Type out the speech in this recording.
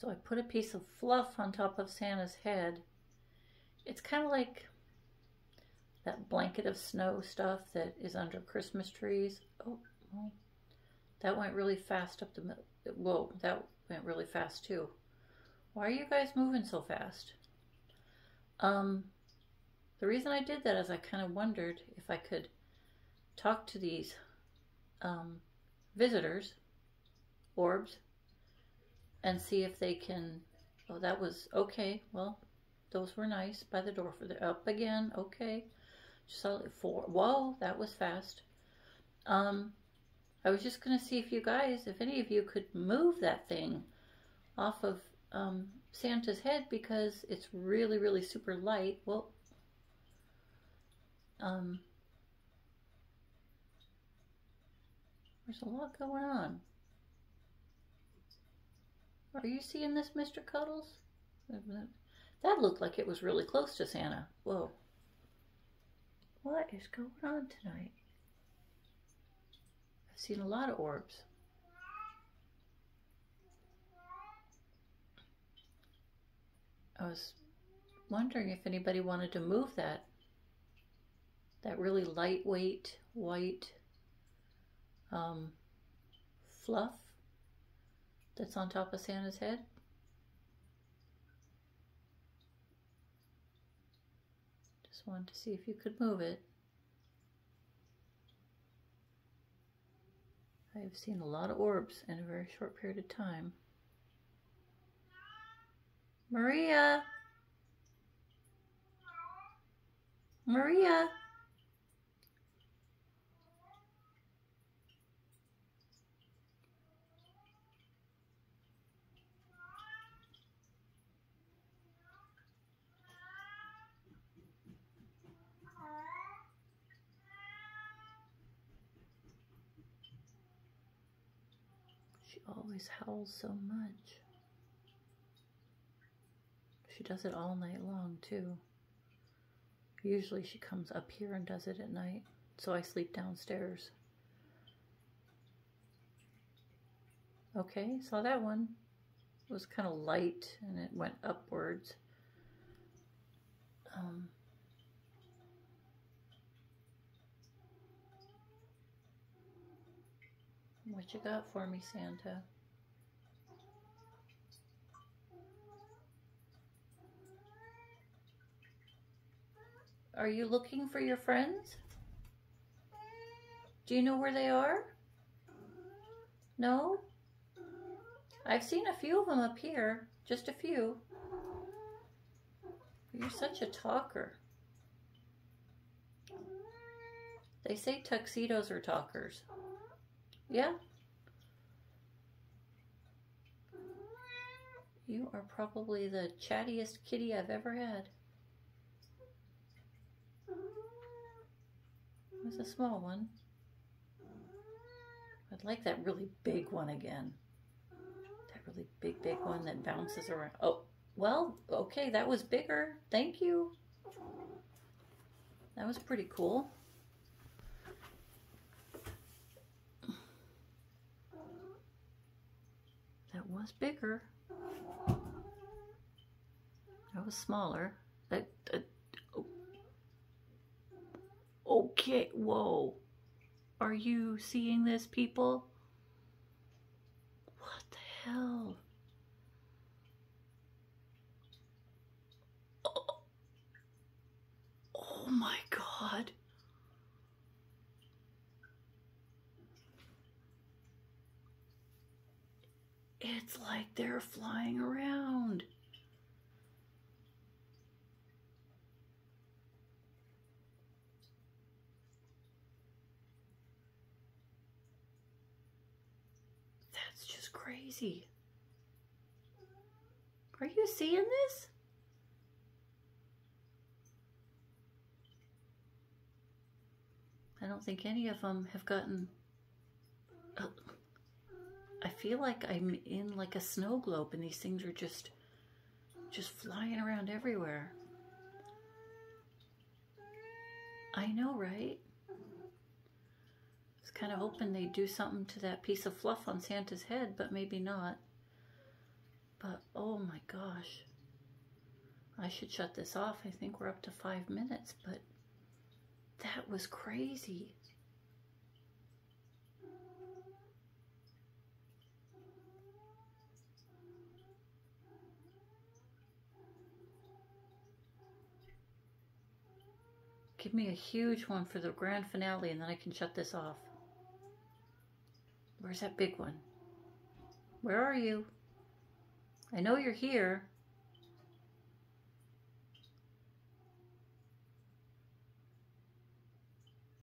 So I put a piece of fluff on top of Santa's head. It's kind of like that blanket of snow stuff that is under Christmas trees. Oh, that went really fast up the middle. Whoa, that went really fast too. Why are you guys moving so fast? Um, the reason I did that is I kind of wondered if I could talk to these um, visitors, orbs, and see if they can, oh, that was, okay, well, those were nice by the door for the, up again, okay. It four, whoa, that was fast. Um, I was just going to see if you guys, if any of you could move that thing off of um, Santa's head because it's really, really super light. Well, um, there's a lot going on. Are you seeing this, Mr. Cuddles? That looked like it was really close to Santa. Whoa. What is going on tonight? I've seen a lot of orbs. I was wondering if anybody wanted to move that that really lightweight white um, fluff that's on top of Santa's head. Just wanted to see if you could move it. I've seen a lot of orbs in a very short period of time. Maria! Maria! She always howls so much. She does it all night long, too. Usually she comes up here and does it at night, so I sleep downstairs. Okay, saw that one. It was kind of light and it went upwards. Um, what you got for me, Santa? Are you looking for your friends? Do you know where they are? No? I've seen a few of them up here. Just a few. You're such a talker. They say tuxedos are talkers. Yeah? You are probably the chattiest kitty I've ever had. There's a small one. I'd like that really big one again. That really big, big one that bounces around. Oh, well, okay, that was bigger. Thank you. That was pretty cool. That was bigger. That was smaller. That, that oh. Okay, whoa. Are you seeing this, people? What the hell? Oh, oh my god. It's like they're flying around. That's just crazy. Are you seeing this? I don't think any of them have gotten... I feel like I'm in like a snow globe and these things are just just flying around everywhere. I know, right? It's kind of hoping they'd do something to that piece of fluff on Santa's head, but maybe not. But oh my gosh. I should shut this off. I think we're up to five minutes, but that was crazy. Give me a huge one for the grand finale and then I can shut this off. Where's that big one? Where are you? I know you're here.